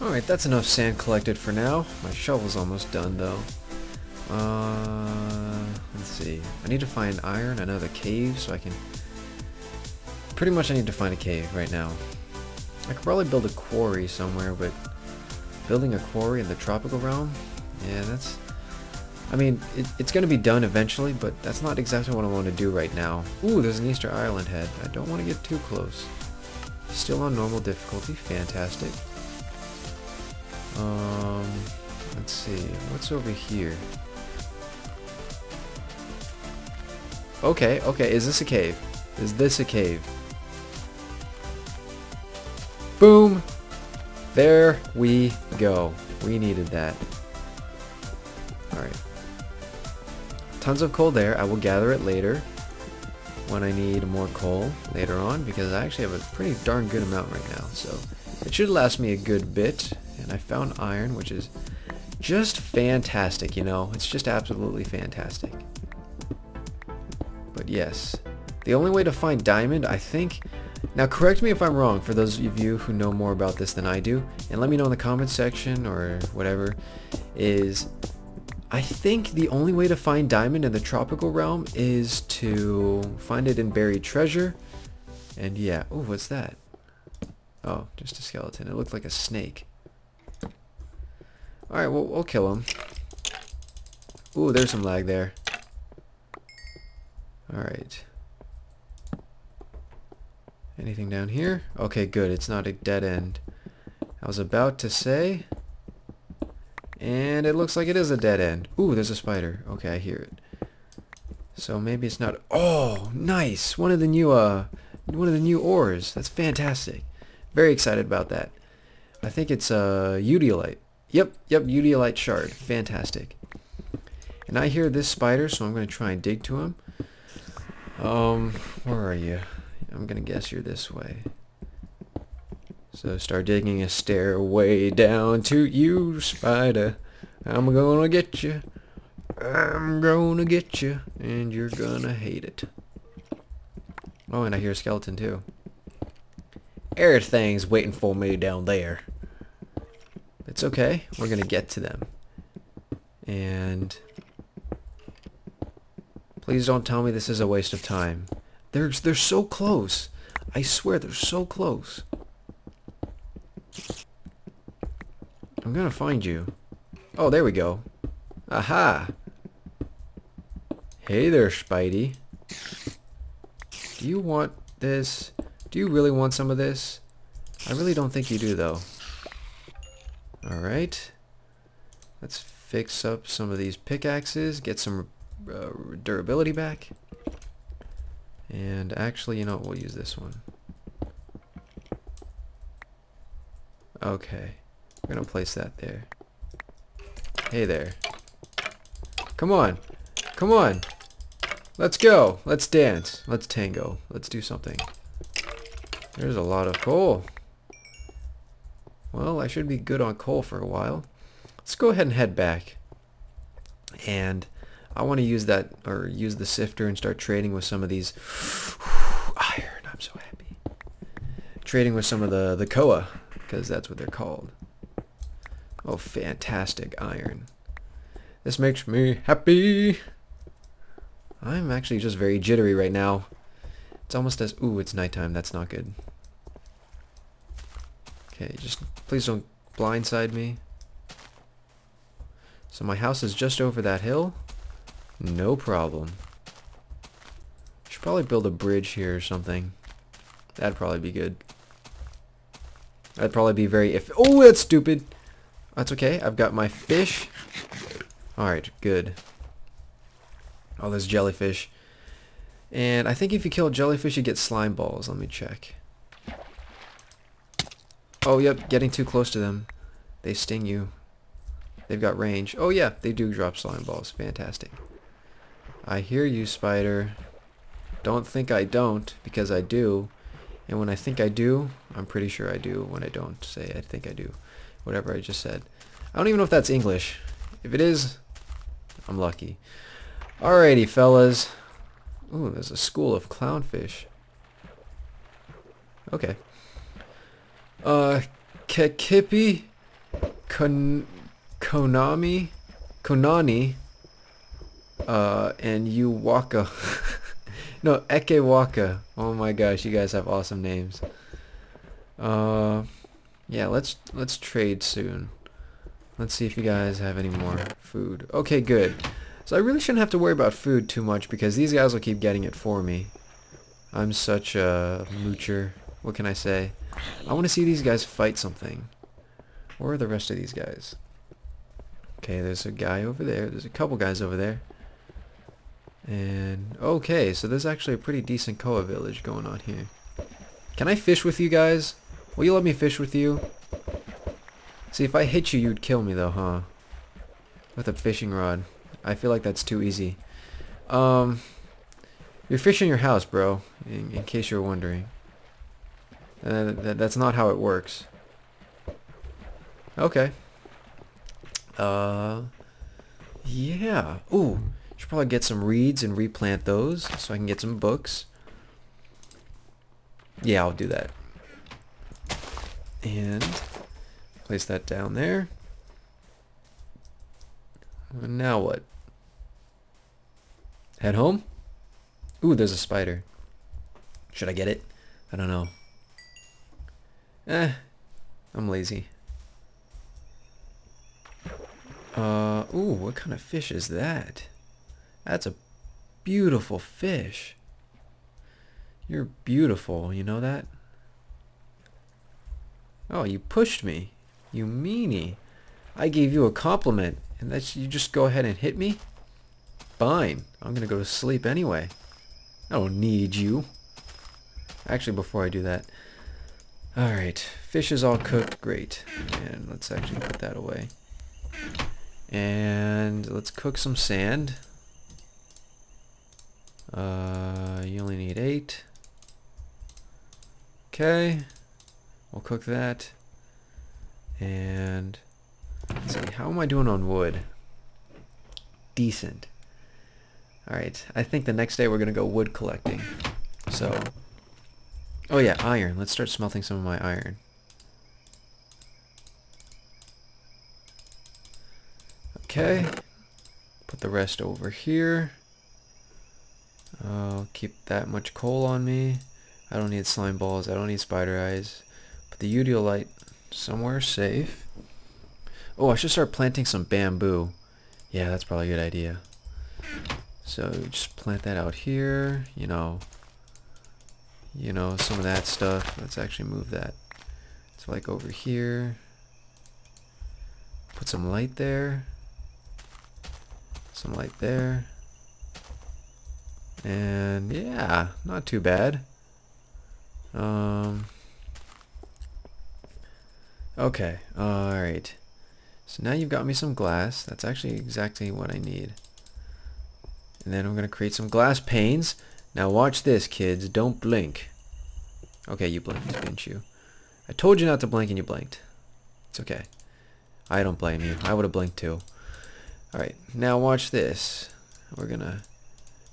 Alright, that's enough sand collected for now. My shovel's almost done though. Uh, let's see. I need to find iron, another cave, so I can... Pretty much I need to find a cave right now. I could probably build a quarry somewhere, but building a quarry in the tropical realm? Yeah, that's... I mean, it, it's going to be done eventually, but that's not exactly what I want to do right now. Ooh, there's an Easter Island head. I don't want to get too close. Still on normal difficulty. Fantastic. Um, let's see. What's over here? Okay, okay. Is this a cave? Is this a cave? Boom! There we go. We needed that. Alright. Tons of coal there. I will gather it later when I need more coal later on because I actually have a pretty darn good amount right now. So it should last me a good bit. And I found iron, which is just fantastic, you know. It's just absolutely fantastic. But yes, the only way to find diamond, I think, now correct me if I'm wrong for those of you who know more about this than I do, and let me know in the comments section or whatever, is I think the only way to find diamond in the tropical realm is to find it in buried treasure. And yeah, oh, what's that? Oh, just a skeleton. It looked like a snake. Alright, well, we'll kill him. Ooh, there's some lag there. Alright. Anything down here? Okay, good. It's not a dead end. I was about to say... And it looks like it is a dead end. Ooh, there's a spider. Okay, I hear it. So maybe it's not... Oh, nice! One of the new, uh... One of the new ores. That's fantastic. Very excited about that. I think it's, uh, Eudialyte. Yep, yep, Eudialyte shard. Fantastic. And I hear this spider, so I'm going to try and dig to him. Um, where are you? I'm going to guess you're this way. So start digging a stairway down to you, spider. I'm gonna get you. I'm gonna get you, and you're gonna hate it. Oh, and I hear a skeleton too. Everything's waiting for me down there. It's okay. We're gonna get to them. And please don't tell me this is a waste of time. They're they're so close. I swear they're so close. I'm gonna find you. Oh, there we go. Aha! Hey there, Spidey. Do you want this? Do you really want some of this? I really don't think you do, though. Alright. Let's fix up some of these pickaxes, get some uh, durability back. And actually, you know what, we'll use this one. Okay. We're gonna place that there. Hey there. Come on. Come on. Let's go. Let's dance. Let's tango. Let's do something. There's a lot of coal. Well, I should be good on coal for a while. Let's go ahead and head back. And I want to use that, or use the sifter and start trading with some of these iron. I'm so happy. Trading with some of the, the Koa, because that's what they're called. Oh, fantastic iron. This makes me happy. I'm actually just very jittery right now. It's almost as... Ooh, it's nighttime. That's not good. Okay, just please don't blindside me. So my house is just over that hill. No problem. Should probably build a bridge here or something. That'd probably be good. That'd probably be very if Oh, that's stupid. That's okay. I've got my fish. Alright, good. Oh, there's jellyfish. And I think if you kill jellyfish, you get slime balls. Let me check. Oh, yep, getting too close to them. They sting you. They've got range. Oh, yeah, they do drop slime balls. Fantastic. I hear you, spider. Don't think I don't, because I do. And when I think I do, I'm pretty sure I do. When I don't say I think I do whatever I just said. I don't even know if that's English. If it is, I'm lucky. Alrighty, fellas. Ooh, there's a school of clownfish. Okay. Uh, Kekipi Kon Konami, Konani, uh, and Uwaka. no, Ekewaka. Oh my gosh, you guys have awesome names. Uh, yeah, let's let's trade soon. Let's see if you guys have any more food. Okay, good. So I really shouldn't have to worry about food too much because these guys will keep getting it for me. I'm such a moocher. What can I say? I want to see these guys fight something. Where are the rest of these guys? Okay, there's a guy over there. There's a couple guys over there. And, okay, so there's actually a pretty decent Koa village going on here. Can I fish with you guys? Will you let me fish with you? See, if I hit you, you'd kill me though, huh? With a fishing rod. I feel like that's too easy. Um, you're fishing your house, bro, in, in case you're wondering. Uh, that, that's not how it works. Okay. Uh, yeah. Ooh, should probably get some reeds and replant those so I can get some books. Yeah, I'll do that. And place that down there. And now what? Head home? Ooh, there's a spider. Should I get it? I don't know. Eh, I'm lazy. Uh, ooh, what kind of fish is that? That's a beautiful fish. You're beautiful, you know that? Oh, you pushed me. You meanie. I gave you a compliment, and that you just go ahead and hit me? Fine. I'm gonna go to sleep anyway. I don't need you. Actually, before I do that, alright, fish is all cooked, great. And let's actually put that away. And let's cook some sand. Uh, you only need eight. Okay, we'll cook that. And let's see, how am I doing on wood? Decent. Alright, I think the next day we're to go wood collecting. So, oh yeah, iron. Let's start smelting some of my iron. Okay, put the rest over here. I'll keep that much coal on me. I don't need slime balls, I don't need spider eyes. Put the Eudialyte somewhere safe. Oh, I should start planting some bamboo. Yeah, that's probably a good idea. So just plant that out here, you know, you know, some of that stuff. Let's actually move that. So like over here. Put some light there. Some light there. And yeah, not too bad. Um, okay, alright. So now you've got me some glass. That's actually exactly what I need. And then I'm going to create some glass panes. Now watch this, kids. Don't blink. Okay, you blinked, didn't you? I told you not to blink and you blinked. It's okay. I don't blame you. I would have blinked too. Alright, now watch this. We're to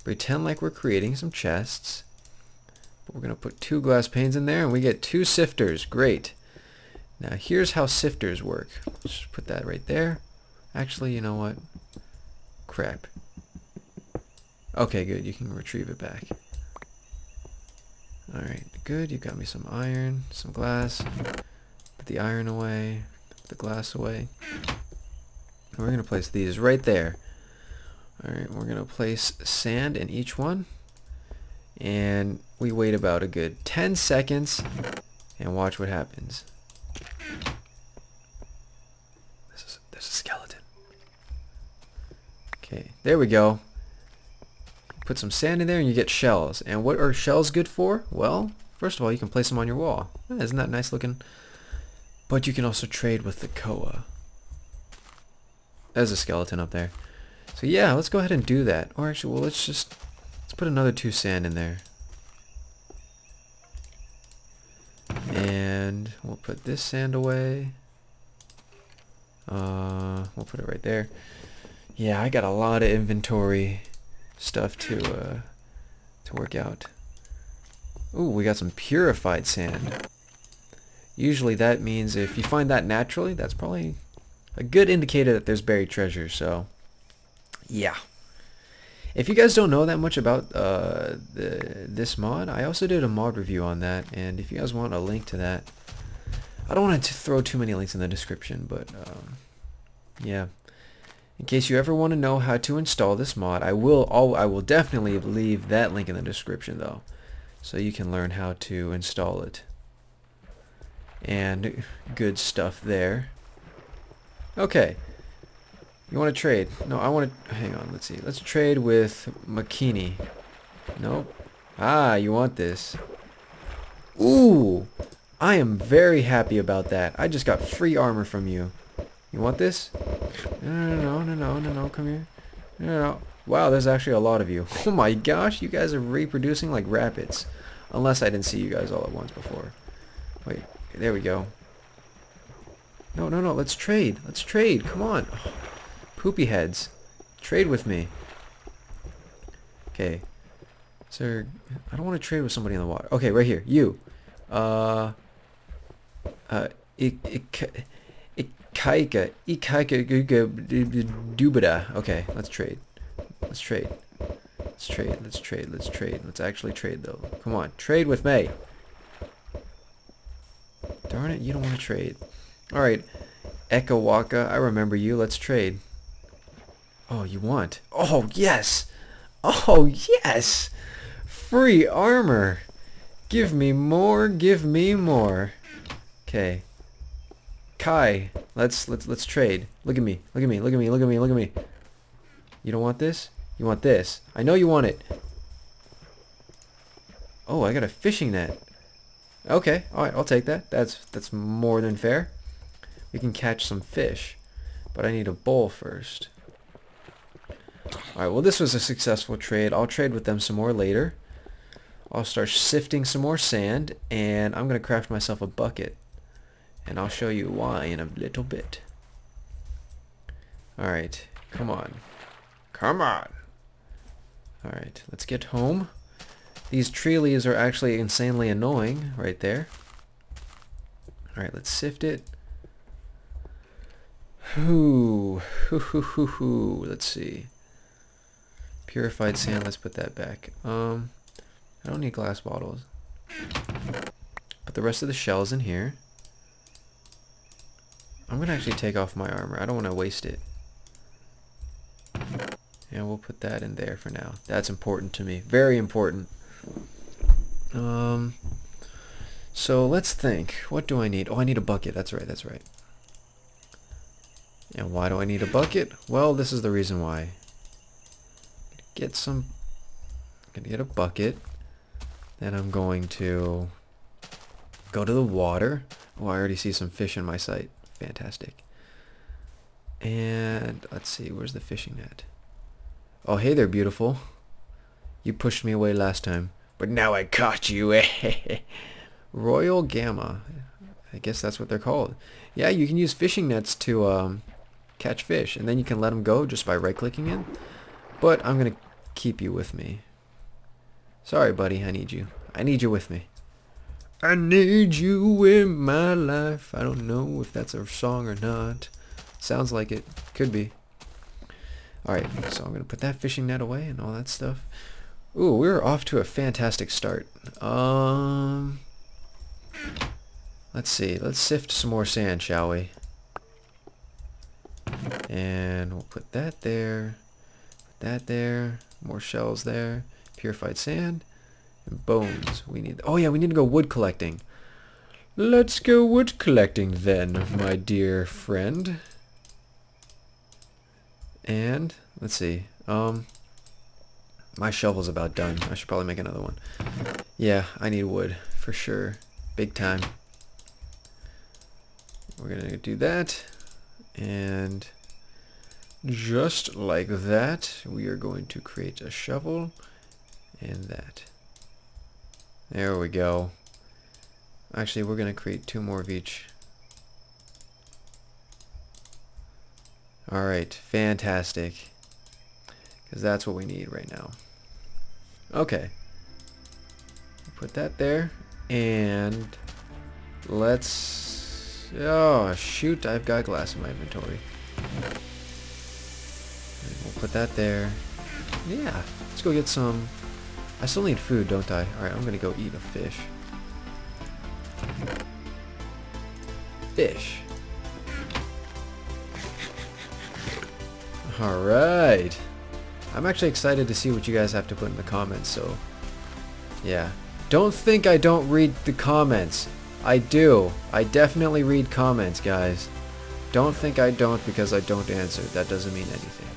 pretend like we're creating some chests. But we're to put two glass panes in there and we get two sifters. Great. Now here's how sifters work. Just put that right there. Actually, you know what? Crap. Okay, good. You can retrieve it back. Alright, good. You got me some iron, some glass. Put the iron away. Put the glass away. And we're going to place these right there. Alright, we're going to place sand in each one. And we wait about a good 10 seconds and watch what happens. This is, there's a skeleton. Okay, there we go. Put some sand in there and you get shells. And what are shells good for? Well, first of all, you can place them on your wall. Isn't that nice looking? But you can also trade with the Koa. There's a skeleton up there. So yeah, let's go ahead and do that. Or actually, well, let's just let's put another two sand in there. And we'll put this sand away. Uh, we'll put it right there. Yeah, I got a lot of inventory stuff to uh, to work out. Ooh, we got some purified sand. Usually that means if you find that naturally, that's probably a good indicator that there's buried treasure. So, yeah. If you guys don't know that much about uh, the, this mod, I also did a mod review on that, and if you guys want a link to that, I don't want to throw too many links in the description, but um, yeah. In case you ever want to know how to install this mod, I will all I will definitely leave that link in the description though, so you can learn how to install it. And good stuff there. Okay. You want to trade? No, I want to... Hang on, let's see. Let's trade with Makini. Nope. Ah, you want this. Ooh! I am very happy about that. I just got free armor from you. You want this? No, no, no, no, no, no, come here. No, no. Wow, there's actually a lot of you. Oh my gosh, you guys are reproducing like rabbits. Unless I didn't see you guys all at once before. Wait, there we go. No, no, no, let's trade. Let's trade. Come on. Oh, poopy heads. Trade with me. Okay. Sir, I don't want to trade with somebody in the water. Okay, right here. You. Uh... Uh... Ik... Ik... Ikaika. Ikaika... Dubida. Okay, let's trade. Let's trade. Let's trade. Let's trade. Let's trade. Let's actually trade, though. Come on. Trade with me. Darn it, you don't want to trade. Alright. Ekawaka, I remember you. Let's trade. Oh, you want? Oh, yes! Oh, yes! Free armor! Give me more, give me more. Okay. Kai, let's let's let's trade. Look at me. Look at me. Look at me. Look at me. Look at me. You don't want this? You want this. I know you want it. Oh, I got a fishing net. Okay, alright, I'll take that. That's that's more than fair. We can catch some fish. But I need a bowl first. Alright, well this was a successful trade. I'll trade with them some more later. I'll start sifting some more sand, and I'm going to craft myself a bucket. And I'll show you why in a little bit. Alright, come on. Come on! Alright, let's get home. These tree leaves are actually insanely annoying right there. Alright, let's sift it. Ooh, hoo, hoo, hoo, hoo. Let's see. Purified sand, let's put that back. Um, I don't need glass bottles. Put the rest of the shells in here. I'm to actually take off my armor. I don't want to waste it. And we'll put that in there for now. That's important to me. Very important. Um, so let's think. What do I need? Oh, I need a bucket. That's right. That's right. And why do I need a bucket? Well, this is the reason why. Get some... I'm gonna get a bucket. Then I'm going to go to the water. Oh, I already see some fish in my sight. Fantastic. And let's see, where's the fishing net? Oh, hey there, beautiful. You pushed me away last time. But now I caught you. Royal Gramma. I guess that's what they're called. Yeah, you can use fishing nets to um, catch fish. And then you can let them go just by right-clicking it. But I'm going to keep you with me. Sorry, buddy. I need you. I need you with me. I need you in my life. I don't know if that's a song or not. Sounds like it. Could be. Alright, so I'm going to put that fishing net away and all that stuff. Ooh, we're off to a fantastic start. Um, let's see. Let's sift some more sand, shall we? And we'll put that there. Put that there. More shells there. Purified sand. And bones. We need... Oh yeah, we need to go wood collecting. Let's go wood collecting then, my dear friend. And, let's see. Um, my shovel's about done. I should probably make another one. Yeah, I need wood, for sure. Big time. We're gonna do that. And just like that, we are going to create a shovel and that. There we go. Actually, we're going to create two more of each. Alright, fantastic. Because that's what we need right now. Okay. Put that there. And let's Oh, shoot, I've got glass in my inventory. We'll put that there. Yeah, let's go get some... I still need food, don't I? Alright, I'm gonna go eat a fish. Fish. Alright. I'm actually excited to see what you guys have to put in the comments, so... Yeah. Don't think I don't read the comments. I do. I definitely read comments, guys. Don't think I don't because I don't answer. That doesn't mean anything.